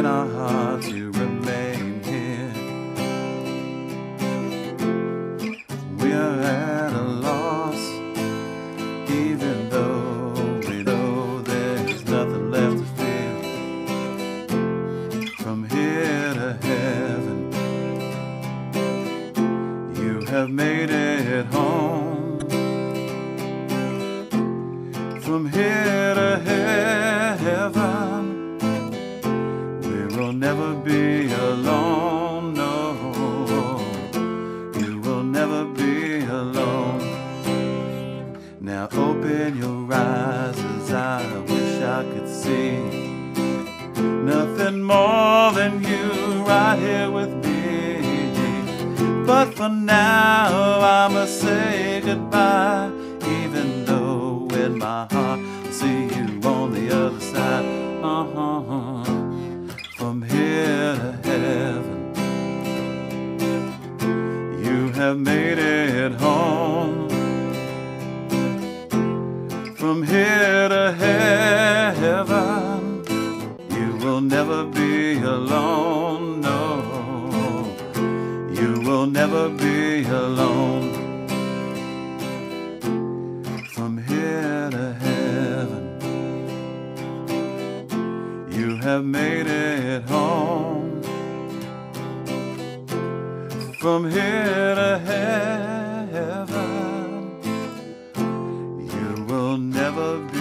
in our hearts you remain here. We're at a loss, even though we know there's nothing left to fear. From here to heaven, you have made it home. From here to heaven. Will never be alone. No, you will never be alone. Now open your eyes as I wish I could see nothing more than you right here with me. But for now, I must say goodbye, even though in my heart I see you on the other side. Uh-huh. Have made it home. From here to heaven, you will never be alone. No, you will never be alone. From here to heaven, you have made it home. from here to heaven. You will never be.